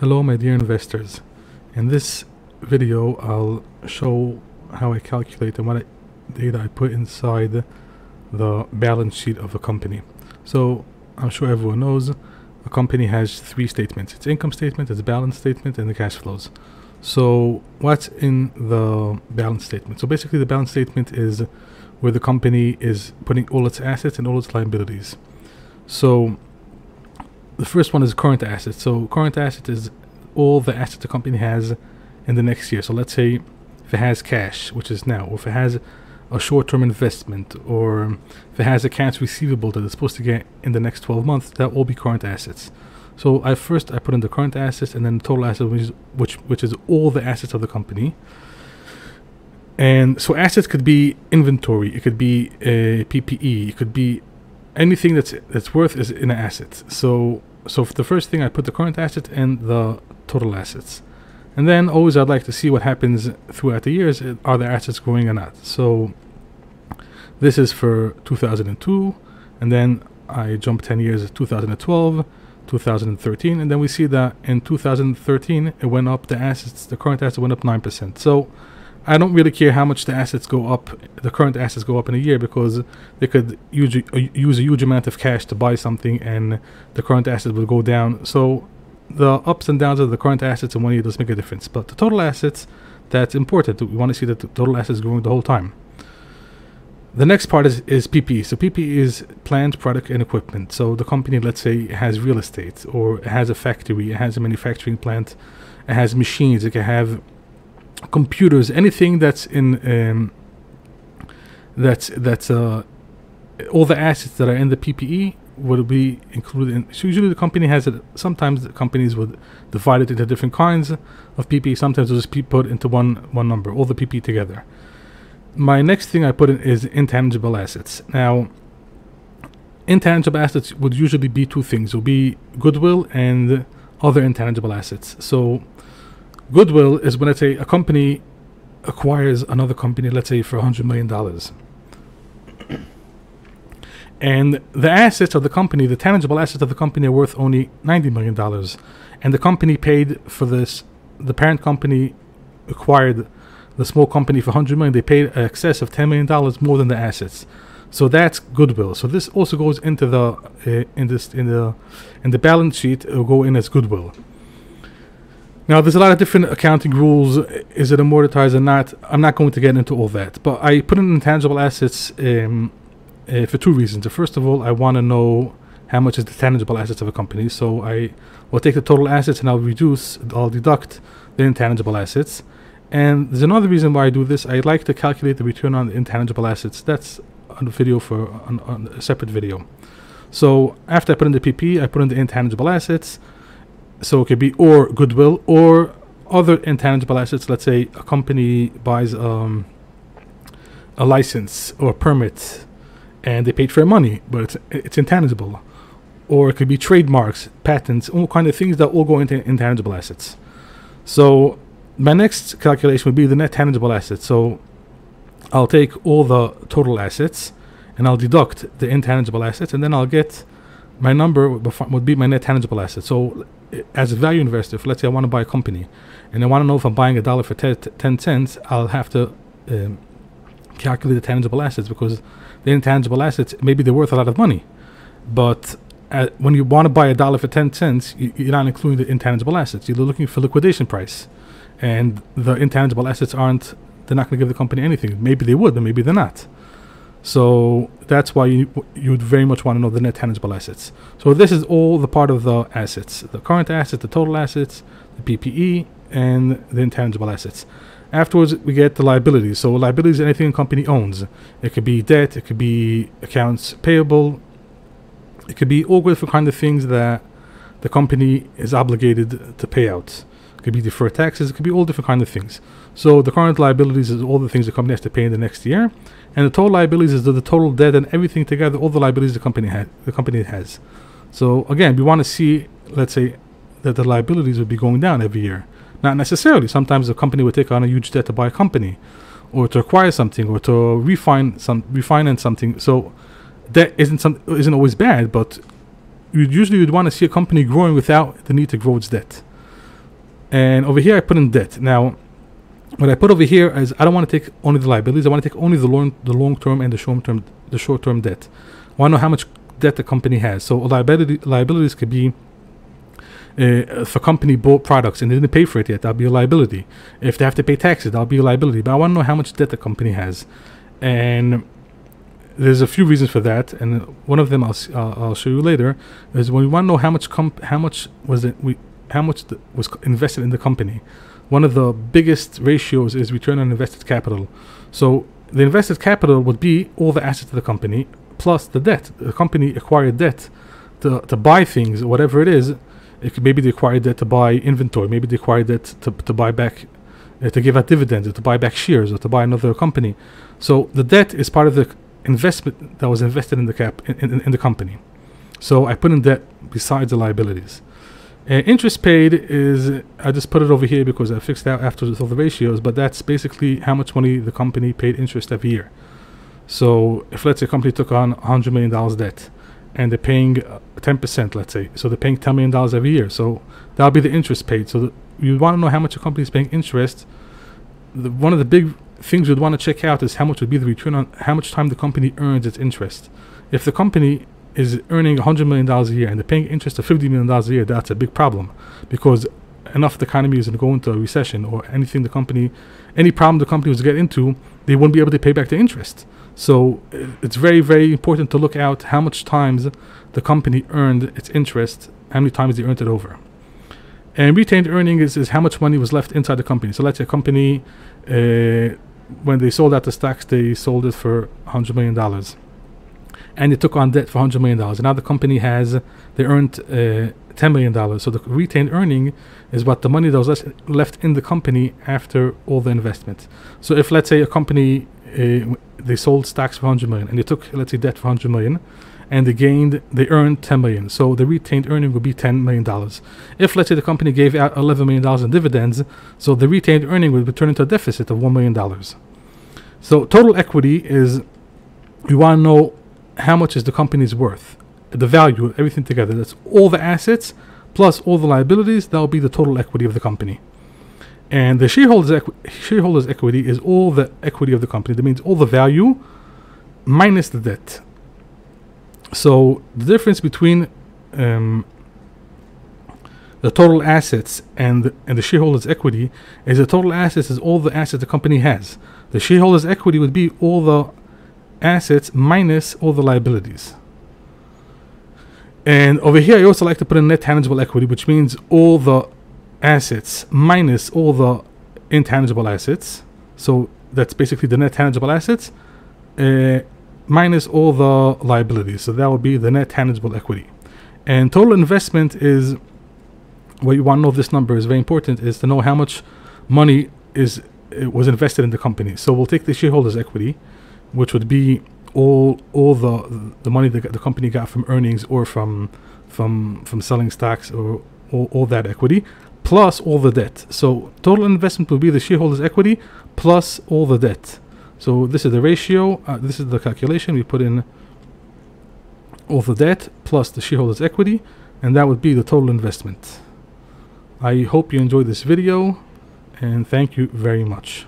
Hello my dear investors. In this video I'll show how I calculate and what data I put inside the balance sheet of a company. So I'm sure everyone knows a company has three statements. Its income statement, its balance statement, and the cash flows. So what's in the balance statement? So basically the balance statement is where the company is putting all its assets and all its liabilities. So the first one is current assets. So current asset is all the assets the company has in the next year. So let's say if it has cash, which is now, or if it has a short-term investment, or if it has accounts receivable that it's supposed to get in the next 12 months, that will be current assets. So I first I put in the current assets and then the total assets, which is, which which is all the assets of the company. And so assets could be inventory, it could be uh, a PPE, it could be anything that's that's worth is in an asset. So so for the first thing, I put the current asset and the total assets. And then always I'd like to see what happens throughout the years. Uh, are the assets growing or not? So this is for 2002. And then I jump 10 years, 2012, 2013. And then we see that in 2013, it went up, the assets, the current assets went up 9%. So I don't really care how much the assets go up, the current assets go up in a year because they could use, uh, use a huge amount of cash to buy something and the current assets will go down. So the ups and downs of the current assets in one year does make a difference. But the total assets, that's important. We want to see that the total assets growing the whole time. The next part is, is PPE. So PPE is plant, product, and equipment. So the company, let's say, has real estate or has a factory, it has a manufacturing plant, it has machines, it can have computers, anything that's in um, that's that's uh, all the assets that are in the PPE would be included in. So usually the company has it. Sometimes the companies would divide it into different kinds of PPE. Sometimes they'll just be put into one one number, all the PPE together. My next thing I put in is intangible assets. Now, intangible assets would usually be two things. It will be goodwill and other intangible assets. So Goodwill is when let's say a company acquires another company, let's say for a hundred million dollars. And the assets of the company, the tangible assets of the company are worth only $90 million. And the company paid for this, the parent company acquired the small company for 100 million. They paid an excess of $10 million more than the assets. So that's goodwill. So this also goes into the, uh, in this, in the, in the balance sheet, it will go in as goodwill. Now, there's a lot of different accounting rules. Is it amortized or not? I'm not going to get into all that. But I put in intangible assets um, uh, for two reasons. First of all, I want to know how much is the tangible assets of a company. So I will take the total assets and I'll reduce, I'll deduct the intangible assets. And there's another reason why I do this. I like to calculate the return on the intangible assets. That's a video for on, on a separate video. So after I put in the PP, I put in the intangible assets so it could be or goodwill or other intangible assets. Let's say a company buys um, a license or a permit, and they paid for money, but it's it's intangible. Or it could be trademarks, patents, all kind of things that all go into intangible assets. So my next calculation would be the net tangible assets. So I'll take all the total assets and I'll deduct the intangible assets, and then I'll get my number would be my net tangible assets. So as a value investor, if let's say I want to buy a company and I want to know if I'm buying a dollar for 10 cents, I'll have to um, calculate the tangible assets because the intangible assets, maybe they're worth a lot of money. But uh, when you want to buy a dollar for 10 cents, you, you're not including the intangible assets. You're looking for liquidation price. And the intangible assets aren't, they're not going to give the company anything. Maybe they would, but maybe they're not. So that's why you you would very much want to know the net tangible assets. So this is all the part of the assets: the current assets, the total assets, the PPE, and the intangible assets. Afterwards, we get the liabilities. So liabilities anything a company owns. It could be debt, it could be accounts payable, it could be all different kind of things that the company is obligated to pay out. It could be deferred taxes, it could be all different kind of things. So the current liabilities is all the things the company has to pay in the next year, and the total liabilities is the, the total debt and everything together, all the liabilities the company had, the company has. So again, we want to see, let's say, that the liabilities would be going down every year. Not necessarily. Sometimes a company would take on a huge debt to buy a company, or to acquire something, or to refine some refinance something. So that isn't some isn't always bad, but you usually would want to see a company growing without the need to grow its debt. And over here, I put in debt. Now, what I put over here is I don't want to take only the liabilities. I want to take only the long, the long term and the short term, the short term debt. I want to know how much debt the company has. So liability liabilities could be uh, if a company bought products and they didn't pay for it yet, that'll be a liability. If they have to pay taxes, that'll be a liability. But I want to know how much debt the company has, and there's a few reasons for that, and one of them I'll uh, I'll show you later is when we want to know how much comp- how much was it we how much was invested in the company. One of the biggest ratios is return on invested capital. So the invested capital would be all the assets of the company plus the debt. The company acquired debt to, to buy things, whatever it is. It could, maybe they acquired debt to buy inventory. Maybe they acquired debt to, to buy back, uh, to give out dividends, or to buy back shares, or to buy another company. So the debt is part of the investment that was invested in the cap in, in, in the company. So I put in debt besides the liabilities. Uh, interest paid is I just put it over here because I fixed out after all the ratios, but that's basically how much money the company paid interest every year. So if let's say a company took on $100 million debt and they're paying 10%, let's say, so they're paying $10 million every year. So that'll be the interest paid. So the, you want to know how much a company is paying interest. The, one of the big things you'd want to check out is how much would be the return on how much time the company earns its interest. If the company is earning $100 million a year and they're paying interest of $50 million a year, that's a big problem because enough the economy is going to go into a recession or anything the company, any problem the company was to get into, they wouldn't be able to pay back the interest. So it's very, very important to look out how much times the company earned its interest, how many times they earned it over. And retained earnings is, is how much money was left inside the company. So let's say a company, uh, when they sold out the stocks, they sold it for $100 million. And they took on debt for $100 million. And now the company has, they earned uh, $10 million. So the retained earning is what the money that was left in the company after all the investment. So if, let's say, a company uh, they sold stocks for 100 million and they took let's say debt for 100 million and they gained they earned 10 million so the retained earning would be 10 million dollars if let's say the company gave out 11 million dollars in dividends so the retained earning would turn into a deficit of 1 million dollars so total equity is we want to know how much is the company's worth the value of everything together that's all the assets plus all the liabilities that will be the total equity of the company and the shareholders equi- shareholders equity is all the equity of the company. That means all the value minus the debt. So the difference between um, the total assets and and the shareholders equity is the total assets is all the assets the company has. The shareholders equity would be all the assets minus all the liabilities. And over here, I also like to put in net tangible equity, which means all the assets minus all the intangible assets. So that's basically the net tangible assets uh, minus all the liabilities. So that would be the net tangible equity. And total investment is what you want to know. This number is very important. Is to know how much money is was invested in the company. So we'll take the shareholders' equity, which would be all all the the money that the company got from earnings or from from from selling stocks or all, all that equity plus all the debt. So total investment will be the shareholders' equity plus all the debt. So this is the ratio. Uh, this is the calculation. We put in all the debt plus the shareholders' equity, and that would be the total investment. I hope you enjoyed this video, and thank you very much.